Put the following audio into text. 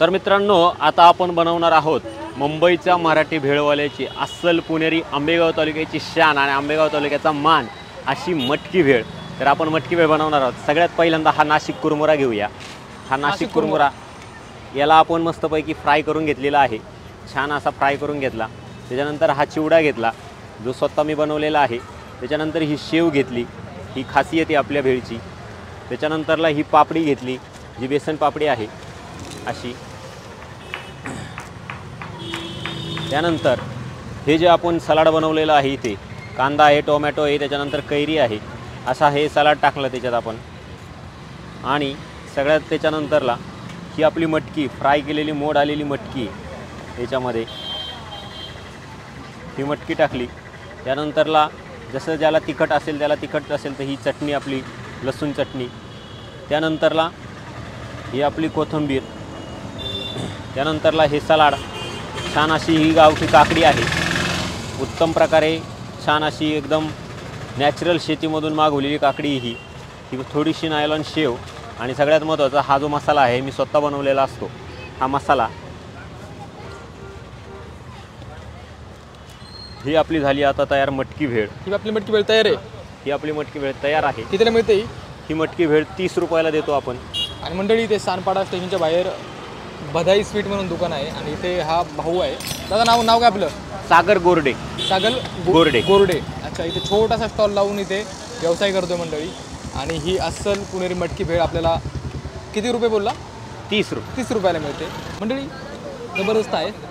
तर मित्रांनो आता आपण बनवणार आहोत मुंबईच्या मराठी भेळवाल्याची अस्सल पुणेरी आंबेगाव तालुक्याची शान आणि आंबेगाव तालुक्याचा मान अशी मटकी भेळ. तर आपण मटकी भेळ बनवणार आहोत. सगळ्यात पहिल्यांदा हा नाशिक कुरमुरा घेऊया. हा नाशिक कुरमुरा. याला आपण मस्तपैकी फ्राय करून घेतलेला आहे. छान असा फ्राय करून घेतला. त्याच्यानंतर हा चिवडा घेतला जो स्वतः मी बनवलेला आहे. त्याच्यानंतर ही शेव घेतली ही खासियत आहे आपल्या भेळची. त्याच्यानंतरला ही पापडी घेतली जी बेसन पापडी आहे अशी. त्यानंतर हे जे आपण सलाड बनवलेलं आहे इथे कांदा आहे टोमॅटो आहे त्याच्यानंतर कैरी आहे असा हे सलाड टाकलं त्याच्यात आपण. आणि सगळ्यात त्याच्यानंतरला ही आपली मटकी फ्राय केलेली मोड आलेली मटकी याच्यामध्ये ही मटकी टाकली. त्यानंतरला जसं ज्याला तिखट असेल त्याला तिखट असेल तर ही चटणी आपली लसूण चटणी. त्यानंतरला ही आपली कोथिंबीर. त्यानंतरला हे सलाड छान अशी ही गावठी काकडी आहे. उत्तम प्रकारे छान अशी एकदम नॅचरल शेतीमधून मागवलेली काकडी ही. ही थोडीशी नायलॉन शेव आणि सगळ्यात महत्त्वाचा हा जो मसाला आहे मी स्वतः बनवलेला असतो. हा मसाला ही आपली झाली आता तयार मटकी भेळ. ही आपली मटकी वेळ तयार आहे? ही आपली मटकी भेळ तयार आहे. कितीला मिळते ही? मटकी भेळ तीस रुपयाला देतो आपण. आणि मंडळी इथे सानपाडा स्टेशनच्या बाहेर बधाई स्वीट म्हणून दुकान आहे आणि इथे हा भाऊ आहे. दादा नाव नाव काय आपलं? सागर गोरडे. सागल गो- गोरडे. गोरडे. अच्छा इथे छोटासा स्टॉल लावून इथे व्यवसाय करतोय मंडळी. आणि ही अस्सल पुणेरी मटकी भेळ आपल्याला किती रुपये बोलला? तीस रुपये. तीस रुपयाला मिळते. मंडळी जबरदस्त आहे.